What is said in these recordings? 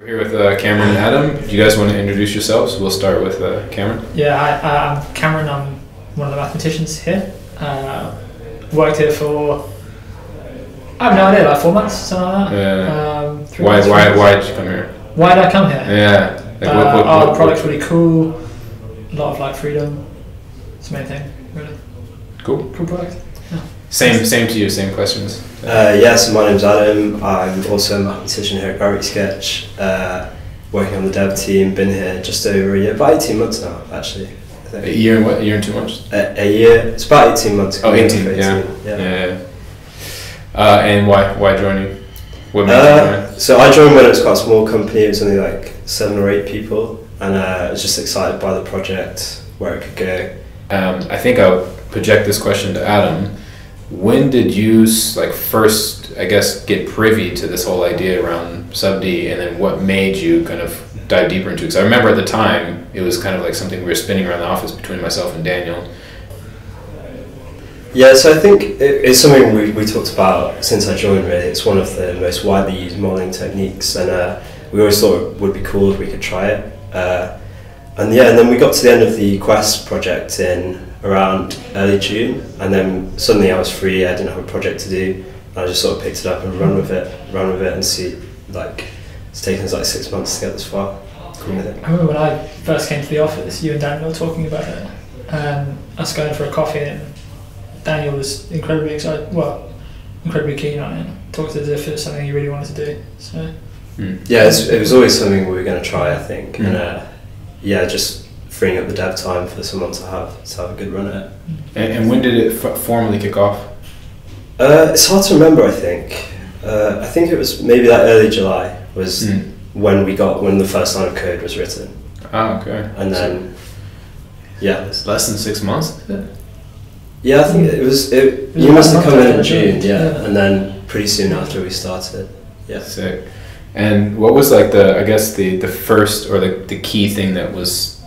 We're here with uh, Cameron and Adam. Do you guys want to introduce yourselves? We'll start with uh, Cameron. Yeah, I, I'm Cameron. I'm one of the mathematicians here. Uh, worked here for I have no idea, like four months, something like that. Yeah. Um, three why, months, why, why did you come here? Why did I come here? Yeah. Like, uh, what, what, our what- product's really cool. A lot of like freedom. It's the main thing, really. Cool. Cool product. Same, same to you. Same questions. Uh, yes, my name's Adam. I'm also a mathematician here at Gravity Sketch, uh, working on the dev team. Been here just over a year, about 18 months now, actually. A year and what? A year and two months. A, a year. It's about 18 months. Oh, coming up 18, for yeah. yeah. Yeah. yeah. Uh, and why, why join you? What Uh, so I joined when it was quite a small company. It was only like seven or eight people, and uh, I was just excited by the project, where it could go. Um, I think I'll project this question to Adam. When did you like first, I guess, get privy to this whole idea around sub D, and then what made you kind of dive deeper into it? Because I remember at the time it was kind of like something we were spinning around the office between myself and Daniel. Yeah, so I think it, it's something we, we talked about since I joined. Really, it's one of the most widely used modelling techniques, and uh, we always thought it would be cool if we could try it. Uh, and yeah, and then we got to the end of the Quest project in around early June, and then suddenly I was free. I didn't have a project to do. I just sort of picked it up and run with it, run with it, and see like it's taken us like six months to get this far. Cool. with. I remember when I first came to the office, you and Daniel were talking about it, and us going for a coffee, and Daniel was incredibly excited, well, incredibly keen on it. Talked as if it was something he really wanted to do. So Mm. Yeah, it's, it was always something we were going to try. I think, Mm. and uh, yeah, just freeing up the dev time for someone to have to have a good run at it. And, and when did it f- formally kick off? Uh, it's hard to remember. I think. Uh, I think it was maybe that early July was Mm. when we got when the first line of code was written, Ah, okay. and then yeah, It's less than six months. yeah, Yeah, I think it was. It, It was you must have come in in June, yeah, yeah. and then pretty soon after we started. Yeah. Sick. And what was like the I guess the the first or the the key thing that was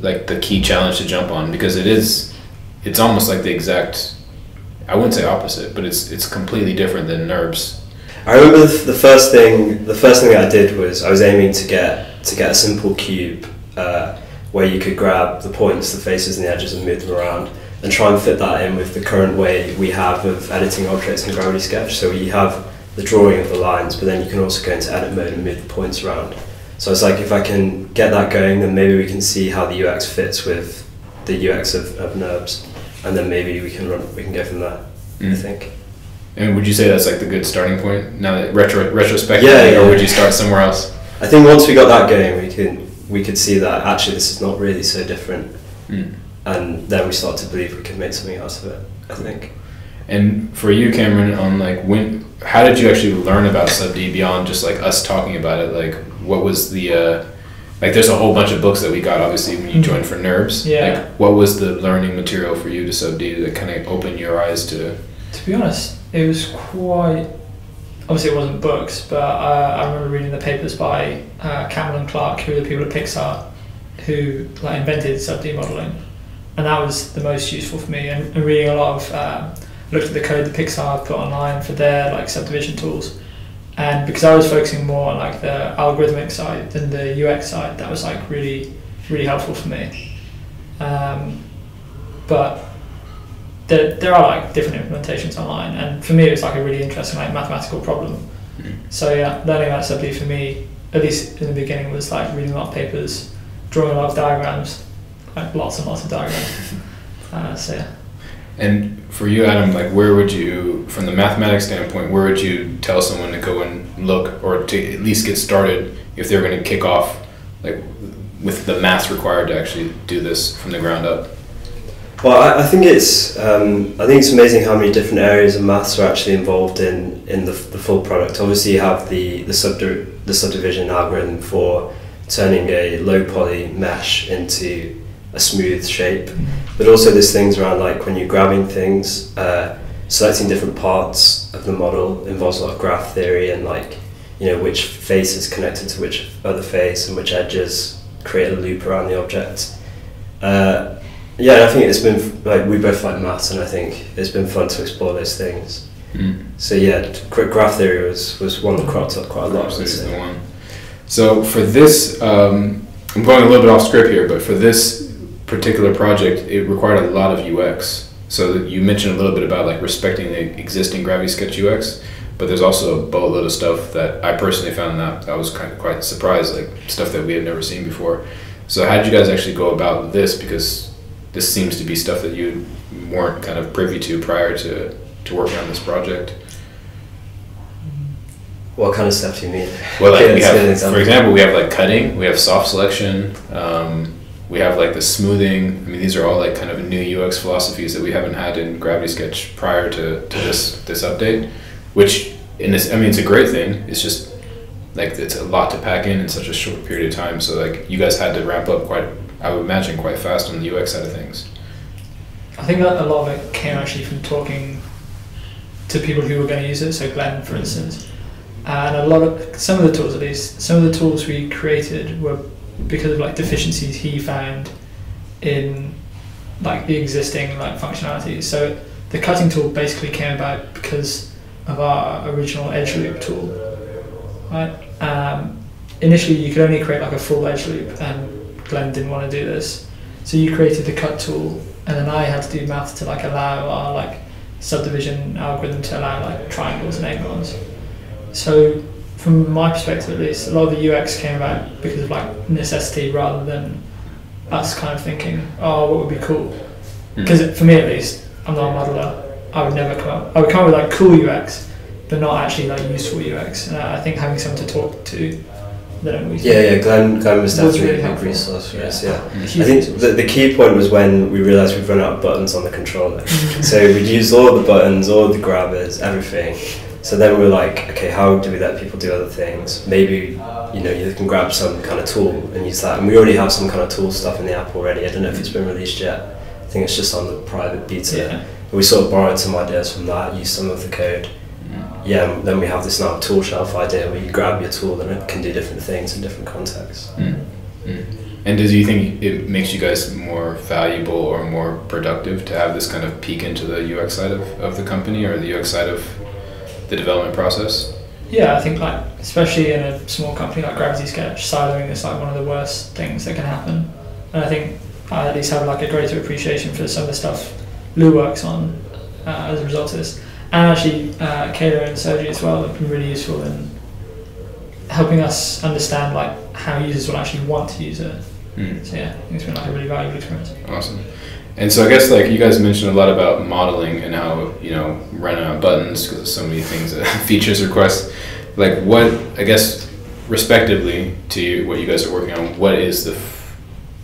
like the key challenge to jump on because it is it's almost like the exact I wouldn't say opposite, but it's it's completely different than NURBS. I remember the, first thing the first thing I did was I was aiming to get to get a simple cube uh, where you could grab the points, the faces, and the edges and move them around, and try and fit that in with the current way we have of editing objects in Gravity Sketch. So you have the drawing of the lines, but then you can also go into edit mode and move the points around. So it's like if I can get that going, then maybe we can see how the UX fits with the UX of, of NURBS, and then maybe we can run we can go from there. I Mm. think. And would you say that's like the good starting point now that retro retrospectively, Yeah, or would you start somewhere else? I think once we got that going, we could we could see that actually this is not really so different, Mm. and then we start to believe we could make something out of it. I think. And for you, Cameron, on like when, how did you actually learn about Sub D beyond just like us talking about it? Like, what was the, uh, like, there's a whole bunch of books that we got obviously when you Mhm. joined for NURBS. Yeah. Like, what was the learning material for you to Sub D that kind of opened your eyes to? To be honest, it was quite. Obviously, it wasn't books, but uh, I remember reading the papers by uh, Catmull-Clark, who were the people at Pixar, who like invented sub D modeling, and that was the most useful for me. And, and reading a lot of um, looked at the code that Pixar put online for their like subdivision tools, and because I was focusing more on like the algorithmic side than the UX side, that was like really really helpful for me. Um, but there, there are like different implementations online and for me it was like a really interesting like mathematical problem Mm. so yeah learning about subd for me at least in the beginning was like reading a lot of papers drawing a lot of diagrams like lots and lots of diagrams uh, so yeah And for you, Adam, like, where would you, from the mathematics standpoint, where would you tell someone to go and look or to at least get started if they're going to kick off, like, with the maths required to actually do this from the ground up? Well, I, I think it's um, I think it's amazing how many different areas of maths are actually involved in, in the, the full product. Obviously, you have the the, subdi- the subdivision algorithm for turning a low poly mesh into a smooth shape, but also there's things around like when you're grabbing things, uh, selecting different parts of the model involves a lot of graph theory and like you know which face is connected to which other face and which edges create a loop around the object. Uh, yeah, I think it's been like we both like maths, and I think it's been fun to explore those things. Mm. So yeah, graph theory was, was one that cropped up quite a lot. Absolutely the one. So for this, um, I'm going a little bit off script here, but for this particular project, it required a lot of UX. So you mentioned a little bit about like respecting the existing Gravity Sketch UX, but there's also a boatload of stuff that I personally found that I was kind of quite surprised, like stuff that we had never seen before. So how did you guys actually go about this? Because this seems to be stuff that you weren't kind of privy to prior to, to working on this project. What kind of stuff do you mean? Well, like we let's get an have, example. for example, we have like cutting, we have soft selection, um, we have like the smoothing. I mean, these are all like kind of new UX philosophies that we haven't had in Gravity Sketch prior to, to this this update. Which in this, I mean, it's a great thing. It's just like it's a lot to pack in in such a short period of time. So like you guys had to ramp up quite, I would imagine, quite fast on the UX side of things. I think that a lot of it came actually from talking to people who were going to use it. So Glenn, for instance, and a lot of some of the tools, at least some of the tools we created were because of like deficiencies he found in like the existing like functionality. So the cutting tool basically came about because of our original edge loop tool, right? Um, initially, you could only create like a full edge loop, and Glenn didn't want to do this, so you created the cut tool, and then I had to do math to like allow our like subdivision algorithm to allow like triangles and n-gons. So from my perspective at least, a lot of the UX came about because of like necessity rather than us kind of thinking, oh, what would be cool? Because for me at least, I'm not a modeler. I would never come up. I would come up with like cool UX, but not actually like useful UX. And I think having someone to talk to that Yeah, yeah, Glenn, Glenn was definitely really a big resource for Yeah. us, yeah. I think the, the key point was when we realised we'd run out of buttons on the controller. Mm. so we'd used all the buttons, all the grabbers, everything. So then we were like, okay, how do we let people do other things? Maybe, you know, you can grab some kind of tool and use that. And we already have some kind of tool stuff in the app already. I don't know if it's been released yet. I think it's just on the private beta. Yeah. We sort of borrowed some ideas from that, used some of the code. Yeah, and then we have this now tool shelf idea where you grab your tool and it can do different things in different contexts. Mm. Mm. And do you think it makes you guys more valuable or more productive to have this kind of peek into the UX side of, of the company or the UX side of the development process? Yeah, I think like especially in a small company like Gravity Sketch, siloing is like one of the worst things that can happen. And I think I at least have like a greater appreciation for some of the stuff Lou works on uh, as a result of this. And actually, uh, Kayla and Sergi as well have been really useful in helping us understand like how users will actually want to use it. Mm. So yeah, it's been like a really valuable experience. Awesome. And so I guess like you guys mentioned a lot about modeling and how you know running buttons because of so many things that features requests. Like what I guess respectively to what you guys are working on, what is the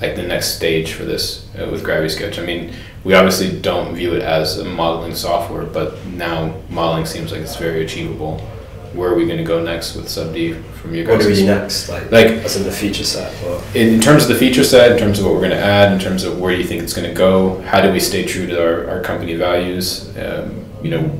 like the next stage for this uh, with Gravity Sketch? I mean, we obviously don't view it as a modeling software, but now modeling seems like it's very achievable. Where are we going to go next with SubD from your guys? What do we do next? Like, Like- as in the feature set? Or? in terms of the feature set, in terms of what we're going to add, in terms of where do you think it's going to go, how do we stay true to our, our company values? Um, you know,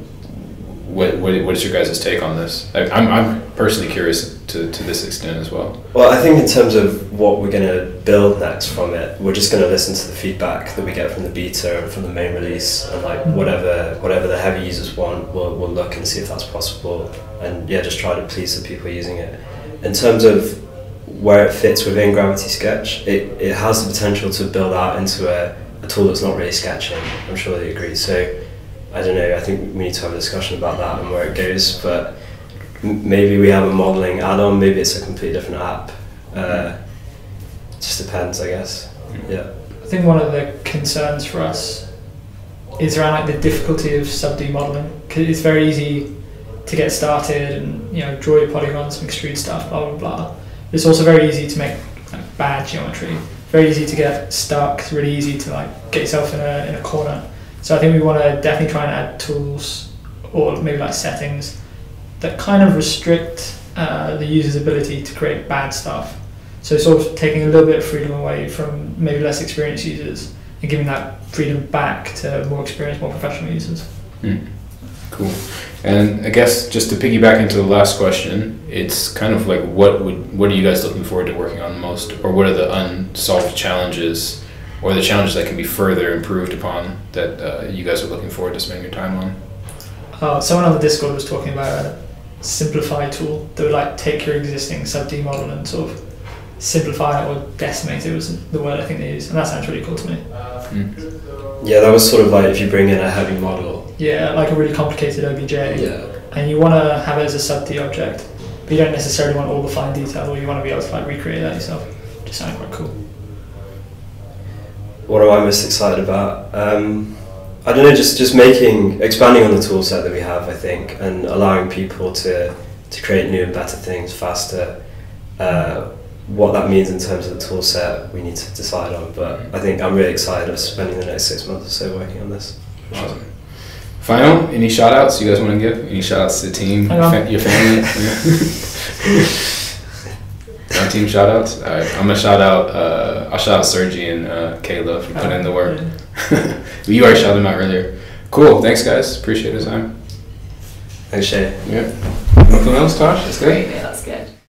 what, what, what is your guys' take on this? I, I'm, I'm personally curious to, to this extent as well. Well, I think in terms of what we're going to build next from it, we're just going to listen to the feedback that we get from the beta and from the main release, and like mm-hmm. whatever whatever the heavy users want, we'll, we'll look and see if that's possible, and yeah, just try to please the people using it. In terms of where it fits within Gravity Sketch, it, it has the potential to build out into a, a tool that's not really sketching. I'm sure they agree. So I don't know. I think we need to have a discussion about that and where it goes, but m- maybe we have a modeling add-on. Maybe it's a completely different app. Uh, just depends, I guess. Yeah. I think one of the concerns for us is around like the difficulty of sub-D modeling because it's very easy to get started and you know draw your polygons, and extrude stuff, blah blah blah. It's also very easy to make like, bad geometry. Very easy to get stuck. It's really easy to like get yourself in a in a corner. So I think we want to definitely try and add tools or maybe like settings that kind of restrict uh, the user's ability to create bad stuff. So sort of taking a little bit of freedom away from maybe less experienced users and giving that freedom back to more experienced, more professional users. Mm. Cool. And I guess just to piggyback into the last question, it's kind of like what would what are you guys looking forward to working on most, or what are the unsolved challenges, or the challenges that can be further improved upon that uh, you guys are looking forward to spending your time on? Uh, someone on the Discord was talking about a simplify tool that would like take your existing sub-D model and sort of simplify it or decimate it was the word I think they use, and that sounds really cool to me. Mm. Yeah, that was sort of like if you bring in a heavy model. Yeah, like a really complicated OBJ, Yeah. and you want to have it as a sub-D object, but you don't necessarily want all the fine detail, or you want to be able to like recreate that yourself. Just sounds quite cool. What am I most excited about? Um, I don't know, just, just making, expanding on the tool set that we have, I think, and allowing people to, to create new and better things faster. Uh, what that means in terms of the tool set, we need to decide on, but I think I'm really excited of spending the next six months or so working on this. Awesome. Final, any shout outs you guys want to give? Any shout outs to the team, Hang on. fa- your family? No team shout outs? Alright, I'm gonna shout out, uh, I'll shout out Sergi and uh, Kayla for putting in the work. Yeah. you already shouted them out earlier. Cool, thanks guys, appreciate the time. Thanks, Shay. Yeah. Anything else, Tosh? That's good? Yeah, that's good.